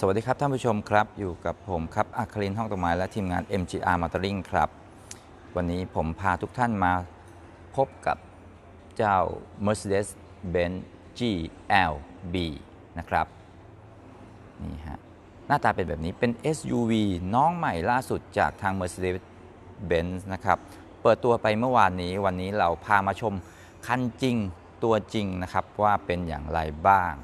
สวัสดีครับท่านผู้ชมครับ อยู่กับผมครับอาครินห้องต้นไม้และทีมงาน MGR Motoring ครับ วันนี้ผมพาทุกท่านมาพบกับเจ้า Mercedes-Benz GLB นะครับนี่ฮะหน้าตาเป็นแบบนี้เป็น SUV น้องใหม่ล่าสุดจากทาง Mercedes-Benz นะครับเปิดตัวไปเมื่อวานนี้วันนี้เราพามาชมคันจริงตัวจริงนะครับว่าเป็นอย่างไรบ้าง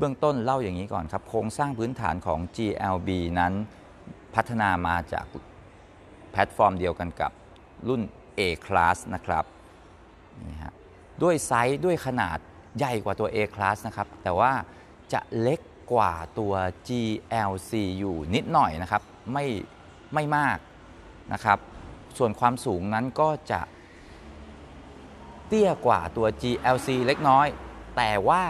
เบื้องต้นเล่าอย่างนี้ก่อนครับ โครงสร้างพื้นฐานของ GLB นั้นพัฒนามาจากแพลตฟอร์มเดียวกันกับรุ่น A Class นะครับนี่ฮะด้วยไซส์ด้วยขนาดใหญ่กว่าตัว A Class นะครับ แต่ว่าจะเล็กกว่าตัว GLC อยู่นิดหน่อยนะครับ ไม่ไม่มากนะครับ ส่วนความสูงนั้นก็จะเตี้ยกว่าตัว GLC เล็กน้อย แต่ว่า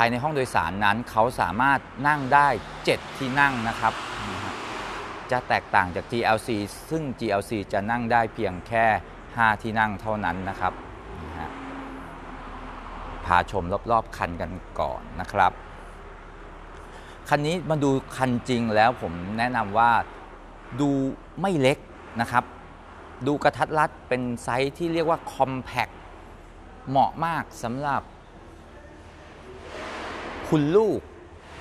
ภายในห้องโดยสารนั้น เขาสามารถนั่งได้ 7 ที่นั่งนะครับ จะแตกต่างจาก GLC ซึ่ง GLC จะนั่งได้เพียงแค่ 5 ที่นั่งเท่านั้นนะครับพาชมรอบๆคันกันก่อนนะครับ คันนี้มาดูคันจริงแล้วผมแนะนำว่าดูไม่เล็กนะครับ ดูกระทัดรัดเป็นไซส์ที่เรียกว่า compact เหมาะมากสำหรับ คุณลูก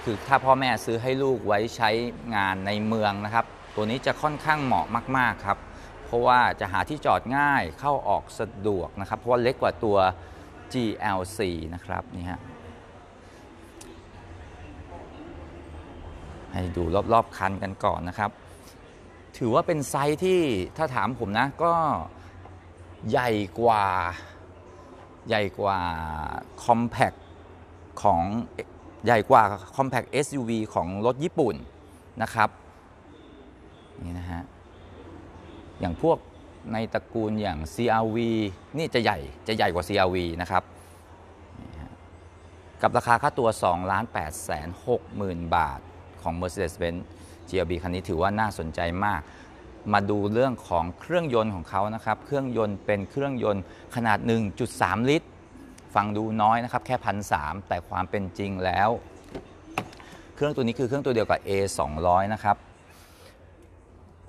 คือถ้าพ่อแม่ซื้อให้ลูกไว้ใช้งานในเมืองนะครับ ตัวนี้จะค่อนข้างเหมาะมาก ๆ ครับ เพราะว่าจะหาที่จอดง่ายเข้าออกสะดวกนะครับ เพราะว่าเล็กกว่าตัว GLC นะครับนี่ฮะให้ดูรอบๆคันกันก่อนนะครับ ถือว่าเป็นไซส์ที่ถ้าถามผมนะก็ใหญ่กว่าใหญ่กว่า Compact ของ ใหญ่กว่า Compact SUV ของรถญี่ปุ่นนะครับนี่นะฮะอย่างพวกในตระกูลอย่าง CRV นี่จะใหญ่จะใหญ่กว่า CRV นะครับกับราคาค่าตัว 2 8 6 0 0 0 0 บาทของ Mercedes-Benz GLB คันนี้ถือว่าน่าสนใจมาก มาดูเรื่องของเครื่องยนต์ของเขานะครับ เครื่องยนต์เป็นเครื่องยนต์ขนาด 1.3 ลิตร ฟังดูน้อยนะครับ แค่พันสแต่ความเป็นจริงแล้ว เครื่องตัวนี้คือเครื่องตัวเดียวกับ A 200นะครับ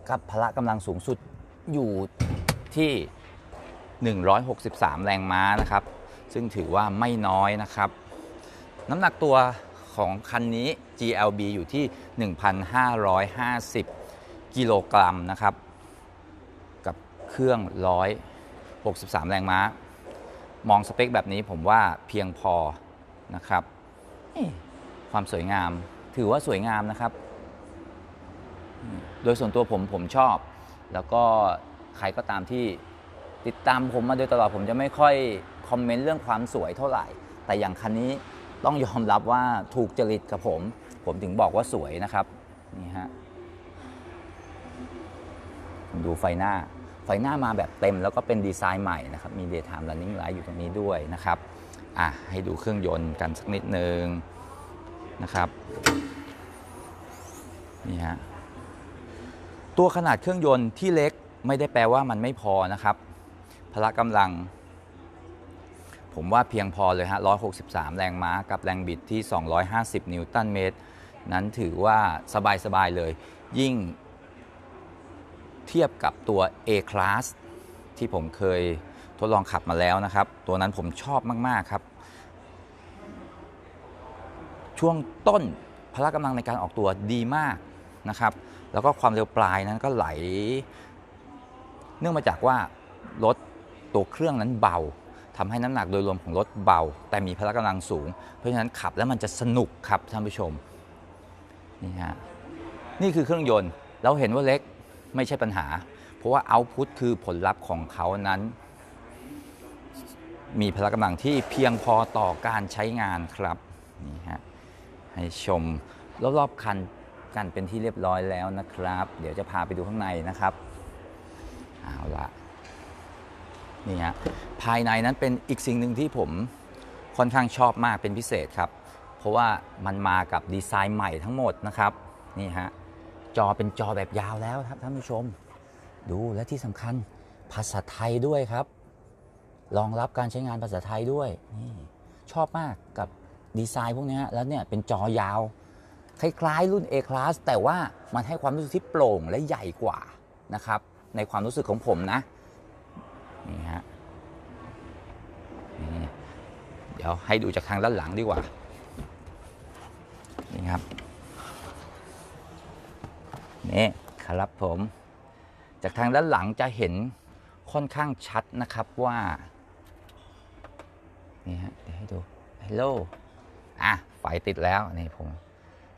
กับพละกำลังสูงสุดอยู่ที่ 163 แรงม้านะครับ ซึ่งถือว่าไม่น้อยนะครับ น้ำหนักตัวของคันนี้ GLB อยู่ที่ 1,550 กิโลกรัมนะครับ กับเครื่อง 163 แรงม้า มองสเปคแบบนี้ผมว่าเพียงพอนะครับ ความสวยงามถือว่าสวยงามนะครับ โดยส่วนตัวผมผมชอบ แล้วก็ใครก็ตามที่ติดตามผมมาโดยตลอดผมจะไม่ค่อยคอมเมนต์เรื่องความสวยเท่าไหร่ แต่อย่างคันนี้ต้องยอมรับว่าถูกจริตกับผม ผมถึงบอกว่าสวยนะครับ นี่ฮะดูไฟหน้า ไฟหน้ามาแบบเต็มแล้วก็เป็นดีไซน์ใหม่นะครับ มี daytime running light อยู่ตรงนี้ด้วยนะครับอะให้ดูเครื่องยนต์กันสักนิดนึงนะครับนี่ฮะตัวขนาดเครื่องยนต์ที่เล็กไม่ได้แปลว่ามันไม่พอนะครับ พละกำลัง ผมว่าเพียงพอเลยฮะ 163 แรงม้ากับแรงบิดที่ 250 นิวตันเมตร นั้นถือว่าสบายๆเลย ยิ่ง เทียบกับตัว A Class ที่ผมเคยทดลองขับมาแล้วนะครับ ตัวนั้นผมชอบมากๆครับ ช่วงต้นพละกำลังในการออกตัวดีมากนะครับ แล้วก็ความเร็วปลายนั้นก็ไหล เนื่องมาจากว่ารถตัวเครื่องนั้นเบาทำให้น้ำหนักโดยรวมของรถเบา แต่มีพละกำลังสูง เพราะฉะนั้นขับแล้วมันจะสนุกครับท่านผู้ชมนี่ฮะนี่คือเครื่องยนต์เราเห็นว่าเล็ก ไม่ใช่ปัญหา เพราะว่าเอาพุตคือผลลัพธ์ของเขานั้น มีพละกำลังที่เพียงพอต่อการใช้งานครับนี่ฮะให้ชมรอบๆคันกันเป็นที่เรียบร้อยแล้วนะครับ เดี๋ยวจะพาไปดูข้างในนะครับเอาละนี่ฮะภายในนั้นเป็นอีกสิ่งหนึ่งที่ผมค่อนข้างชอบมากเป็นพิเศษครับ เพราะว่ามันมากับดีไซน์ใหม่ทั้งหมดนะครับนี่ฮะ จอเป็นจอแบบยาวแล้วครับท่านผู้ชม ดูและที่สำคัญภาษาไทยด้วยครับรองรับการใช้งานภาษาไทยด้วยนี่ชอบมากกับดีไซน์พวกนี้แล้วเนี่ยเป็นจอยาว คล้ายๆ รุ่น A-Class แต่ว่ามันให้ความรู้สึกที่โปร่งและใหญ่กว่านะครับ ในความรู้สึกของผมนะนี่ฮะเดี๋ยวให้ดูจากทางด้านหลังดีกว่านี่ครับ นี่ครับผม จากทางด้านหลังจะเห็นค่อนข้างชัดนะครับว่า นี่ฮะเดี๋ยวให้ดูฮัลโหลอะ ไฟติดแล้วนี่ผม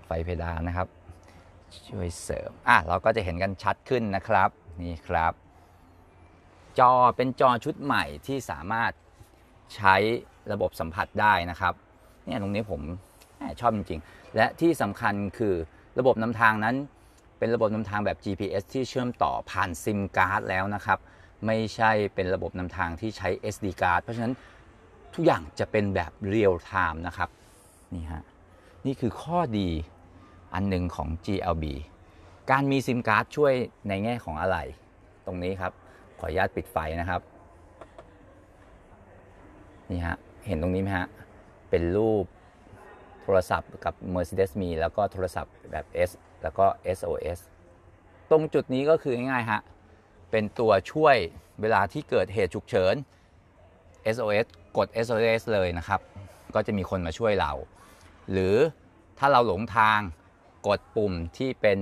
ไฟเพดานนะครับ ช่วยเสริม อะ เราก็จะเห็นกันชัดขึ้นนะครับ นี่ครับ จอเป็นจอชุดใหม่ที่สามารถใช้ระบบสัมผัสได้นะครับ เนี่ยตรงนี้ผมชอบจริงๆ และที่สำคัญคือระบบนำทางนั้น เป็นระบบนำทางแบบ GPS ที่เชื่อมต่อผ่านซิมการ์ดแล้วนะครับ ไม่ใช่เป็นระบบนำทางที่ใช้ SD card เพราะฉะนั้นทุกอย่างจะเป็นแบบเรียลไทม์นะครับนี่ฮะนี่คือข้อดีอันหนึ่งของ GLB การมีซิมการ์ดช่วยในแง่ของอะไร ตรงนี้ครับ ขออนุญาตปิดไฟนะครับ นี่ฮะ เห็นตรงนี้ไหมฮะ เป็นรูปโทรศัพท์กับ Mercedes มีแล้วก็โทรศัพท์แบบ S แล้วก็ SOS ตรงจุดนี้ก็คือง่ายๆฮะ เป็นตัวช่วยเวลาที่เกิดเหตุฉุกเฉิน SOS กด SOS เลยนะครับ ก็จะมีคนมาช่วยเรา หรือถ้าเราหลงทางกดปุ่มที่เป็น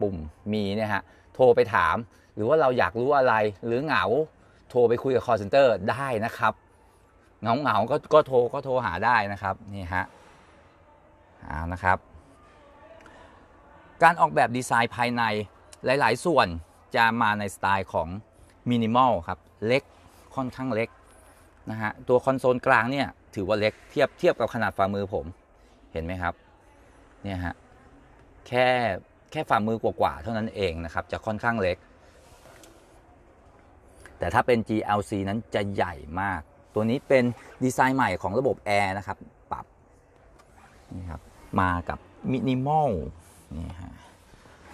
ปุ่มมีเนี่ยฮะ โทรไปถาม หรือว่าเราอยากรู้อะไรหรือเหงา โทรไปคุยกับ call center ได้นะครับ เหงาเหงาๆก็ก็โทรก็โทรหาได้นะครับ นี่ฮะเอานะครับ การออกแบบดีไซน์ภายในหลาย ๆ ส่วนจะมาในสไตล์ของมินิมอลครับเล็กค่อนข้างเล็กนะฮะตัวคอนโซลกลางเนี่ยถือว่าเล็กเทียบเทียบกับขนาดฝ่ามือผมเห็นไหมครับเนี่ยฮะแค่แค่ฝ่ามือกว่าๆเท่านั้นเองนะครับจะค่อนข้างเล็ก แต่ถ้าเป็น GLC นั้นจะใหญ่มาก ตัวนี้เป็นดีไซน์ใหม่ของระบบแอร์นะครับปรับนี่ครับมากับมินิมอล นี่ฮะ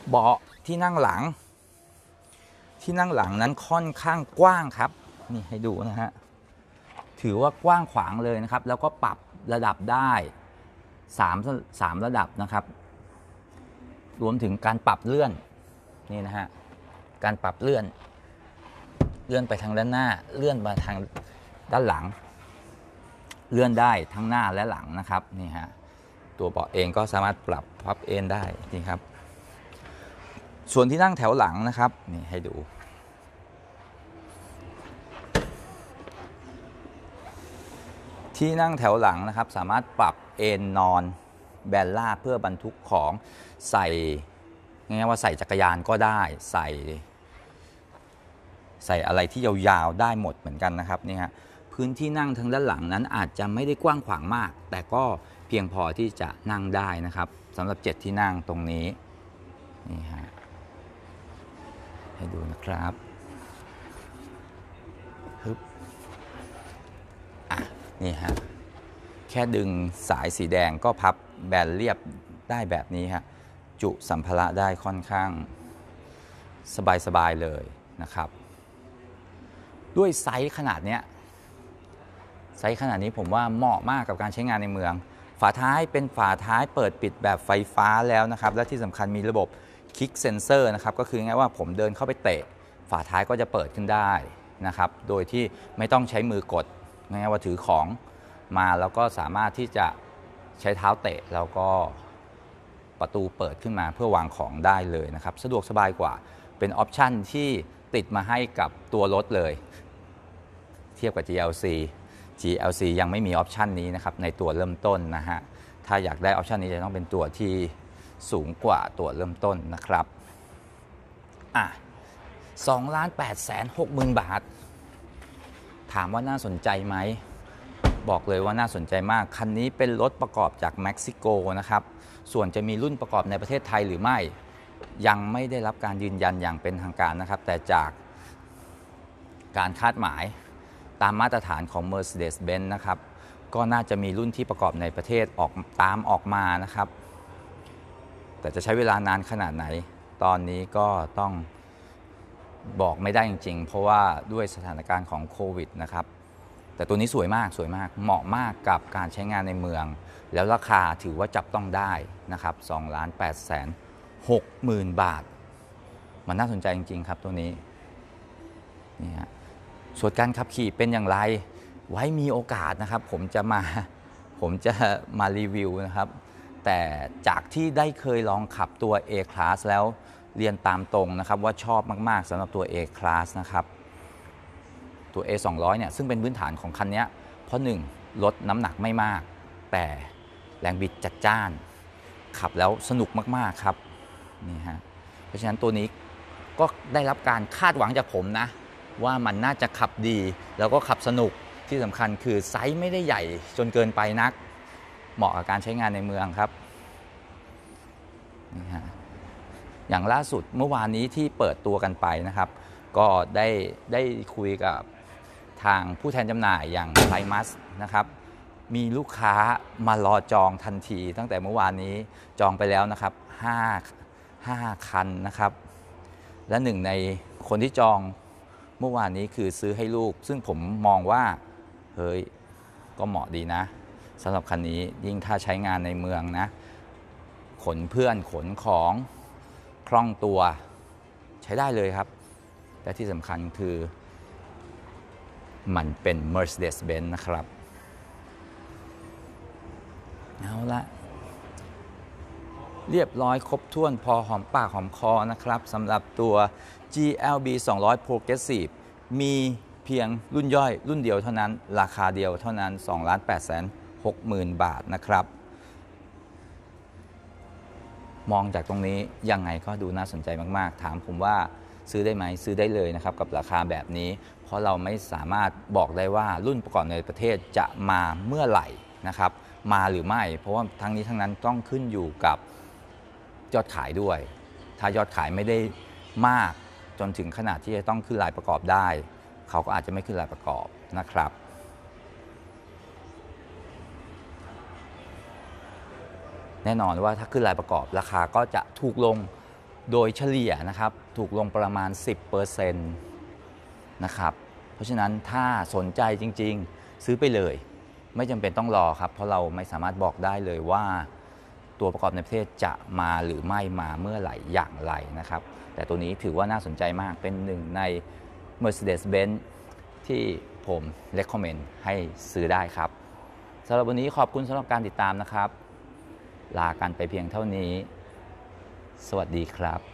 เบาะที่นั่งหลัง ที่นั่งหลังนั้นค่อนข้างกว้างครับ นี่ให้ดูนะฮะ ถือว่ากว้างขวางเลยนะครับ แล้วก็ปรับระดับได้3 3ระดับนะครับ รวมถึงการปรับเลื่อนนี่นะฮะ การปรับเลื่อน เลื่อนไปทางด้านหน้า เลื่อนมาทางด้านหลัง เลื่อนได้ทั้งหน้าและหลังนะครับนี่ฮะ ตัวเบาะเองก็สามารถปรับพับเอนได้นี่ครับ ส่วนที่นั่งแถวหลังนะครับนี่ให้ดู ที่นั่งแถวหลังนะครับ สามารถปรับเอนนอนแบนล่าเพื่อบรรทุกของใส่ง่ายๆว่าใส่จักรยานก็ได้ใส่ ใส่อะไรที่ยาวๆได้หมดเหมือนกันนะครับนี่ฮะพื้นที่นั่งทางด้านหลังนั้นอาจจะไม่ได้กว้างขวางมาก แต่ก็ เพียงพอที่จะนั่งได้นะครับสำหรับ 7 ที่นั่งตรงนี้นี่ฮะให้ดูนะครับฮึบอะนี่ฮะแค่ดึงสายสีแดงก็พับแบนเรียบได้แบบนี้ฮะจุสัมภาระได้ค่อนข้างสบายๆเลยนะครับ ด้วยไซส์ขนาดเนี้ยไซส์ขนาดนี้ผมว่าเหมาะมากกับการใช้งานในเมืองฝาท้ายเป็นฝาท้ายเปิดปิดแบบไฟฟ้าแล้วนะครับ และที่สำคัญมีระบบ kick sensor นะครับ ก็คือง่ายว่าผมเดินเข้าไปเตะ ฝาท้ายก็จะเปิดขึ้นได้นะครับ โดยที่ไม่ต้องใช้มือกดง่ายว่าถือของมาแล้วก็สามารถที่จะใช้เท้าเตะแล้วก็ประตูเปิดขึ้นมาเพื่อวางของได้เลยนะครับ สะดวกสบายกว่าเป็นออปชันที่ติดมาให้กับตัวรถเลย เทียบกับ GLC GLC ยังไม่มีออปชันนี้นะครับในตัวเริ่มต้นนะฮะ ถ้าอยากได้ออปชันนี้จะต้องเป็นตัวที่สูงกว่าตัวเริ่มต้นนะครับอะ2ล้าน8แสน6หมื่นบาท ถามว่าน่าสนใจไหม บอกเลยว่าน่าสนใจมาก คันนี้เป็นรถประกอบจากเม็กซิโกนะครับ ส่วนจะมีรุ่นประกอบในประเทศไทยหรือไม่ ยังไม่ได้รับการยืนยันอย่างเป็นทางการนะครับ แต่จากการคาดหมาย ตามมาตรฐานของ Mercedes-Benz นะครับ ก็น่าจะมีรุ่นที่ประกอบในประเทศออกตามออกมานะครับ แต่จะใช้เวลานานขนาดไหน ตอนนี้ก็ต้องบอกไม่ได้จริง ๆ เพราะว่าด้วยสถานการณ์ของโควิดนะครับ แต่ตัวนี้สวยมากสวยมากเหมาะมากกับการใช้งานในเมือง แล้วราคาถือว่าจับต้องได้นะครับ2ล้าน8แสน6หมื่นบาท มันน่าสนใจจริง ๆ ครับตัวนี้นี่ฮะ ส่วนการขับขี่เป็นอย่างไร ไว้มีโอกาสนะครับ ผมจะมาผมจะมารีวิวนะครับ แต่จากที่ได้เคยลองขับตัว A Class แล้วเรียนตามตรงนะครับ ว่าชอบมาก ๆสำหรับตัว A Class นะครับตัว A 2 0 0เนี่ยซึ่งเป็นพื้นฐานของคันนี้เพราะ 1 ลดน้ำหนักไม่มาก แต่แรงบิดจัดจ้าน ขับแล้วสนุกมาก ๆ ครับนี่ฮะเพราะฉะนั้นตัวนี้ก็ได้รับการคาดหวังจากผมนะ ว่ามันน่าจะขับดี แล้วก็ขับสนุกที่สำคัญคือไซส์ไม่ได้ใหญ่จนเกินไปนัก เหมาะกับการใช้งานในเมืองครับนี่ฮะอย่างล่าสุดเมื่อวานนี้ที่เปิดตัวกันไปนะครับ ก็ได้ได้คุยกับทางผู้แทนจำหน่ายอย่างไลมัสนะครับมีลูกค้ามารอจองทันทีตั้งแต่เมื่อวานนี้จองไปแล้วนะครับ5 5คันนะครับ และหนึ่งในคนที่จอง มื่อวานนี้คือซื้อให้ลูก ซึ่งผมมองว่า เฮ้ย ก็เหมาะดีนะสำหรับคันนี้ยิ่งถ้าใช้งานในเมืองนะ ขนเพื่อนขนของคล่องตัวใช้ได้เลยครับ และที่สำคัญคือ มันเป็น Mercedes-Benz นะครับ เอาละเรียบร้อยครบถ้วนพอหอมปากหอมคอนะครับสำหรับตัว GLB 200 Progressive มีเพียงรุ่นย่อยรุ่นเดียวเท่านั้น ราคาเดียวเท่านั้น 2 8 6 0 0 0 0 บาทนะครับ มองจากตรงนี้ยังไงก็ดูน่าสนใจมาก ๆ ถามผมว่าซื้อได้ไหมซื้อได้เลยนะครับ กับราคาแบบนี้ เพราะเราไม่สามารถบอกได้ว่ารุ่นประกอบในประเทศจะมาเมื่อไหร่นะครับ มาหรือไม่ เพราะว่าทั้งนี้ทั้งนั้นต้องขึ้นอยู่กับยอดขายด้วย ถ้ายอดขายไม่ได้มาก จนถึงขนาดที่จะต้องขึ้นรายประกอบได้ เขาก็อาจจะไม่ขึ้นรายประกอบนะครับ แน่นอนว่าถ้าขึ้นรายประกอบราคาก็จะถูกลงโดยเฉลี่ยนะครับ ถูกลงประมาณ 10%นะครับ เพราะฉะนั้นถ้าสนใจจริง ๆ ซื้อไปเลย ไม่จำเป็นต้องรอครับ เพราะเราไม่สามารถบอกได้เลยว่า ตัวประกอบในประเทศจะมาหรือไม่มาเมื่อไหร่อย่างไรนะครับ แต่ตัวนี้ถือว่าน่าสนใจมากเป็นหนึ่งใน Mercedes-Benz ที่ผม recommend ให้ซื้อได้ครับสำหรับวันนี้ขอบคุณสำหรับการติดตามนะครับ ลากันไปเพียงเท่านี้ สวัสดีครับ